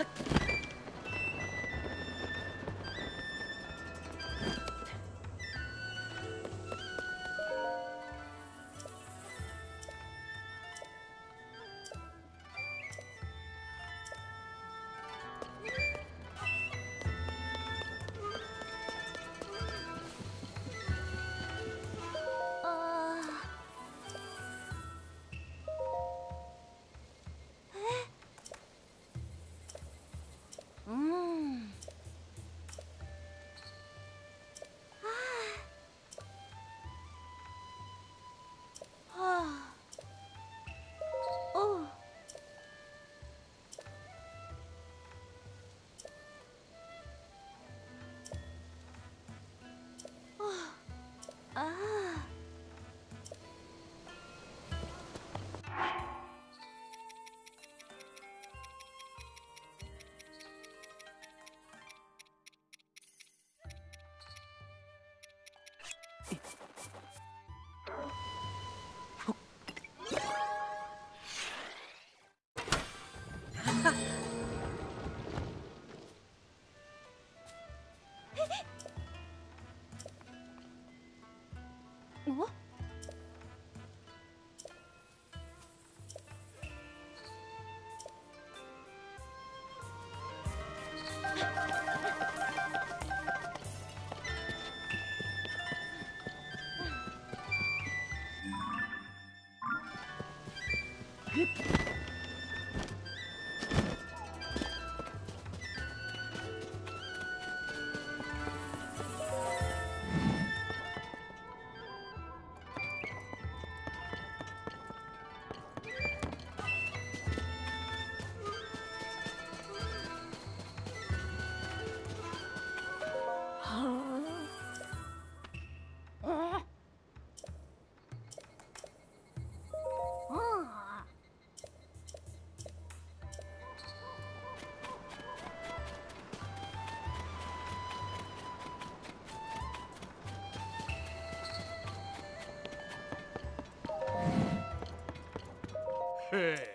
ああおへ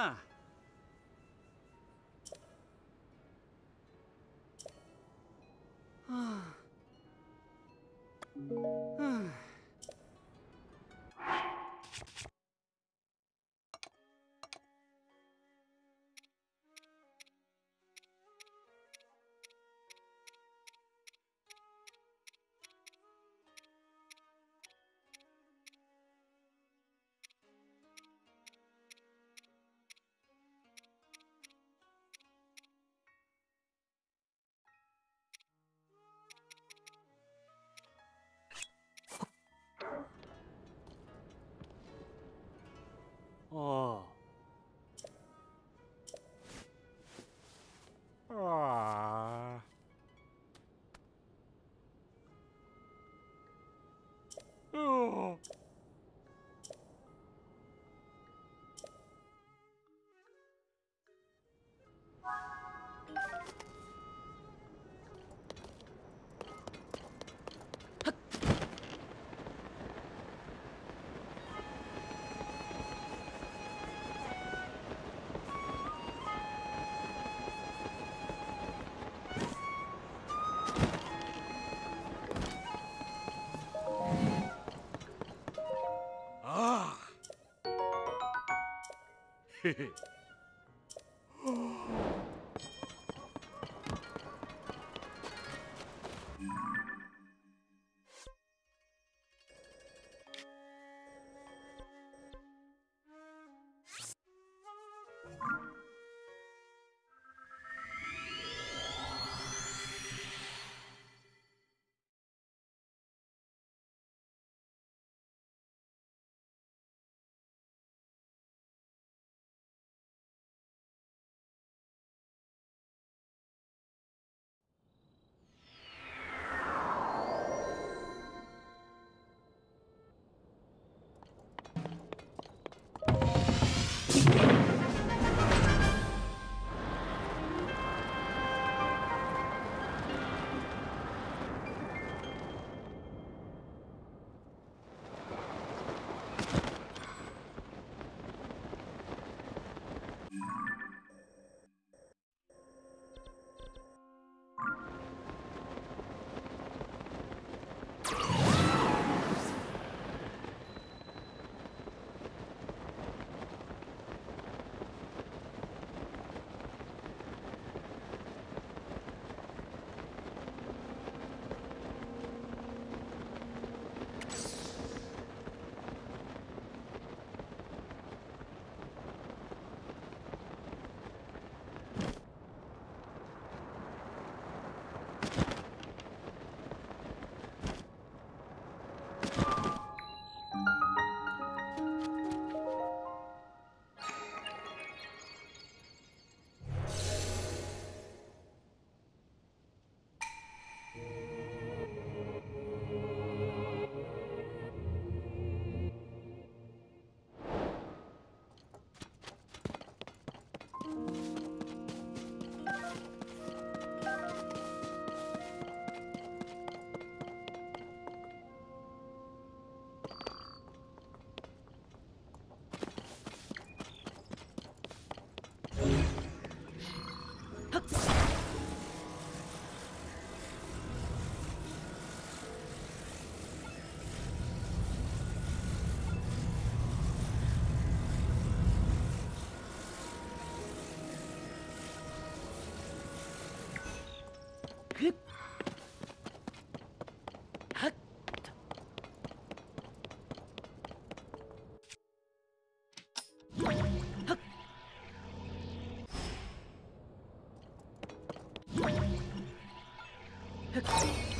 아. Hehehe. Hook.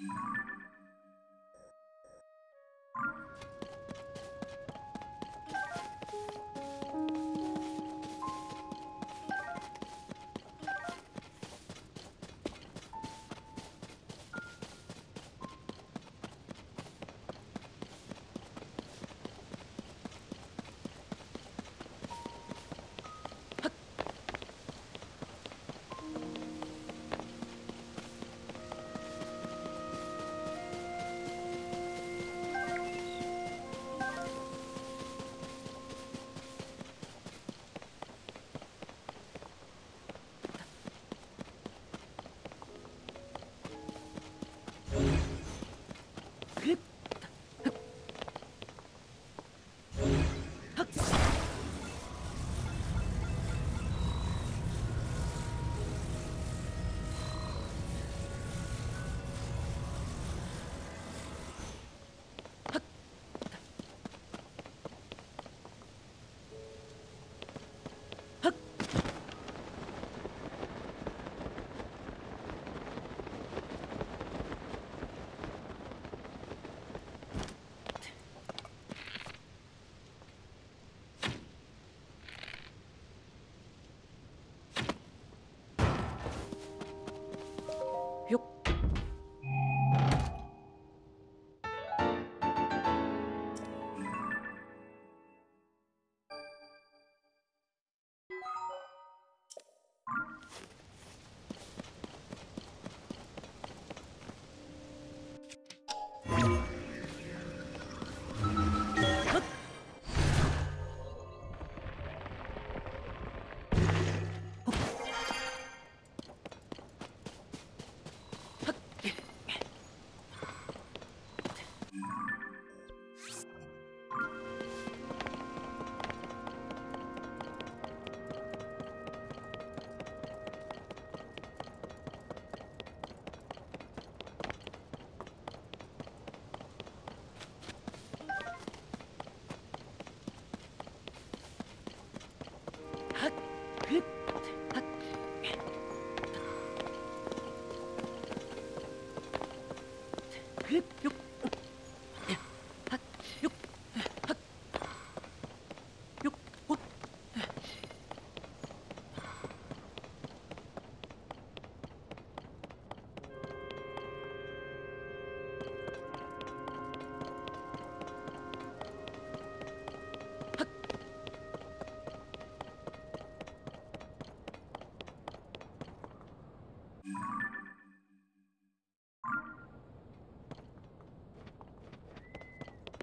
헉!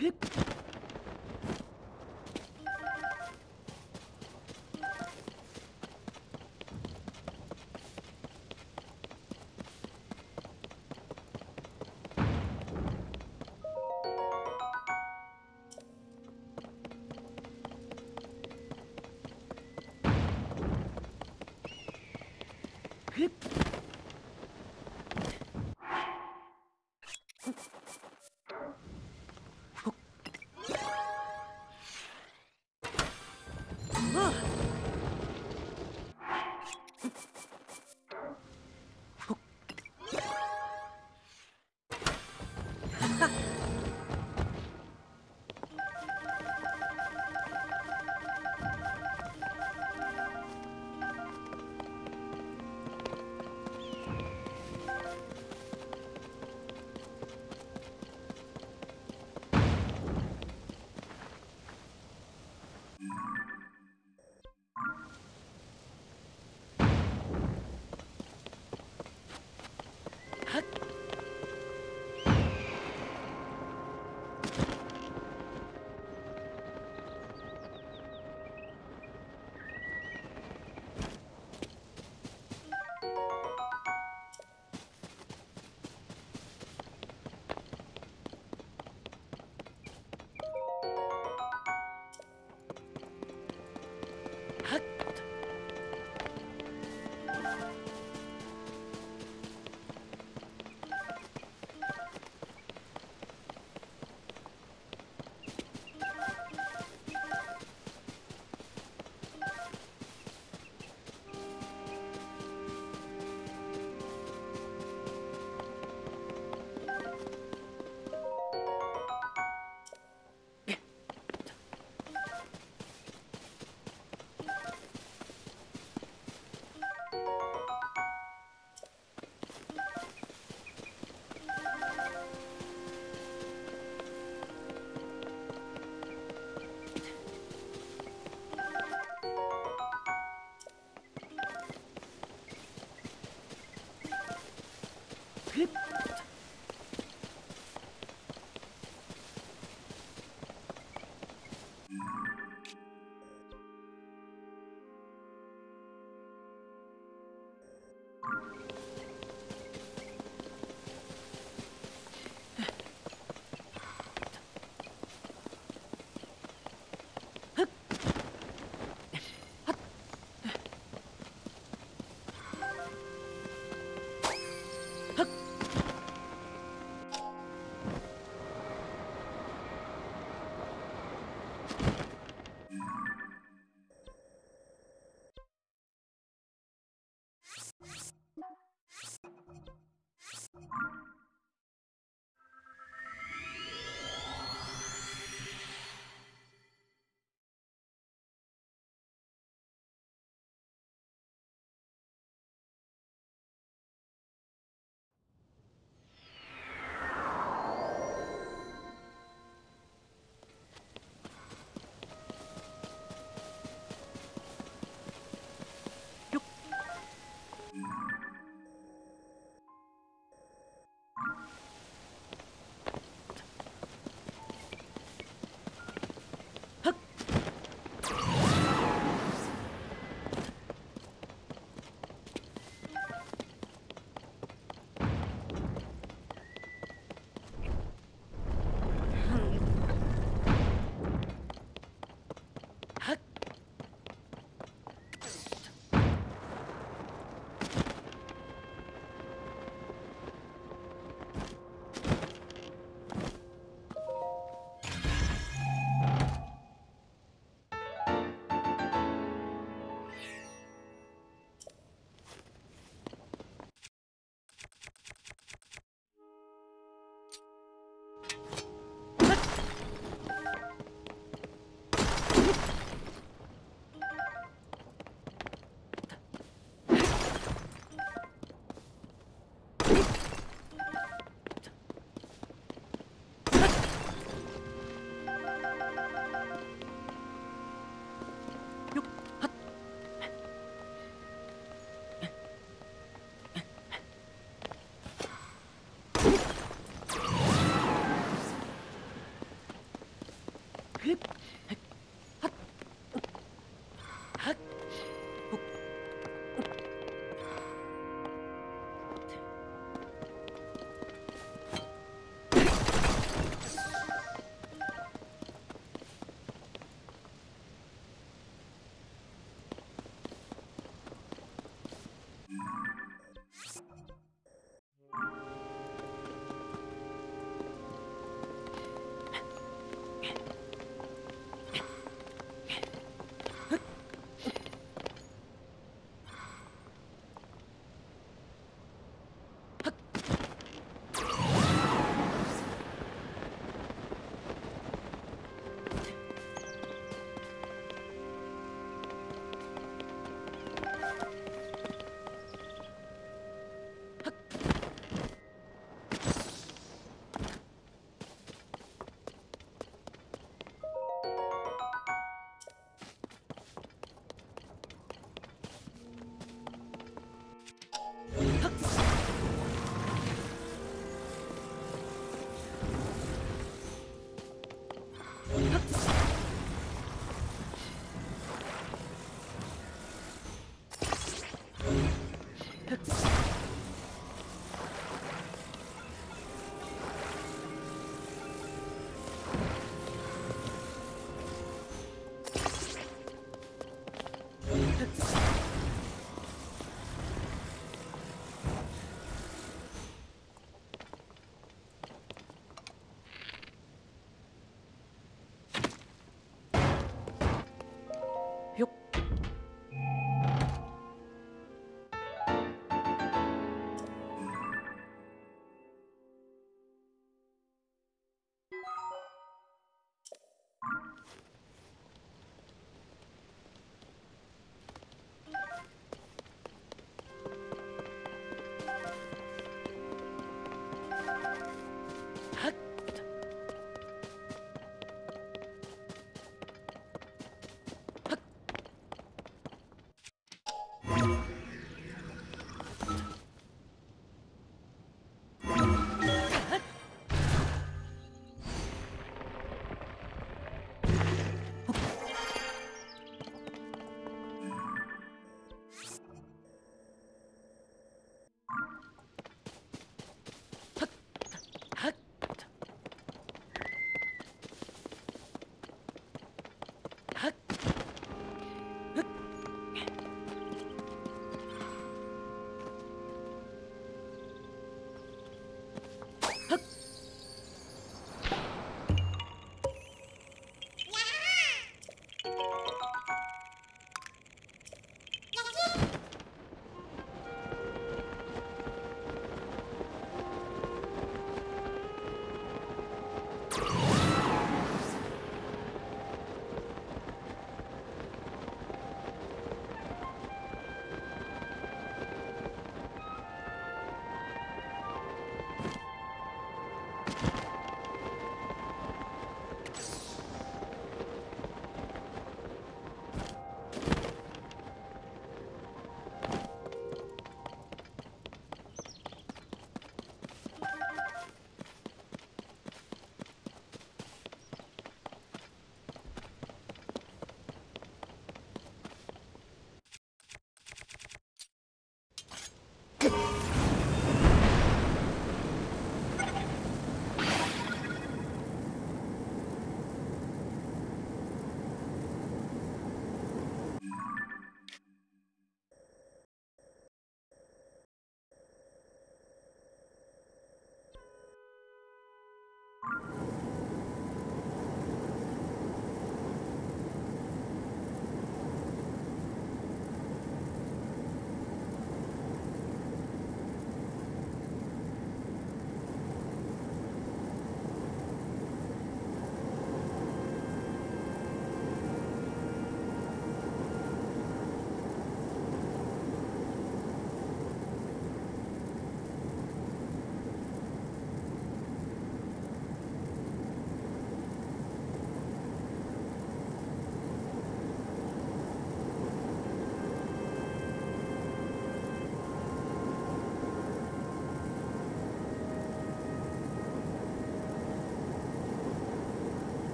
Hup.